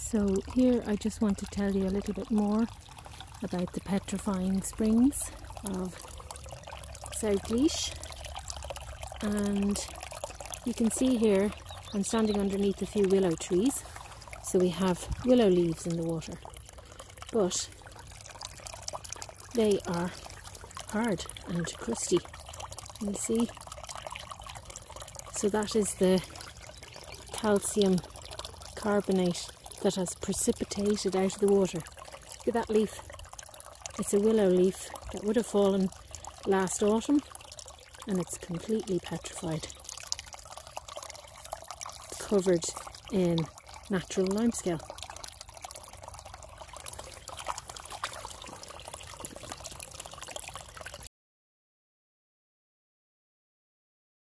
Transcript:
So here I just want to tell you a little bit more about the petrifying springs of South Laois and you can see here I'm standing underneath a few willow trees so we have willow leaves in the water. But they are hard and crusty you see? So that is the calcium carbonate that has precipitated out of the water. Look at that leaf. It's a willow leaf that would have fallen last autumn and it's completely petrified. Covered in natural limescale.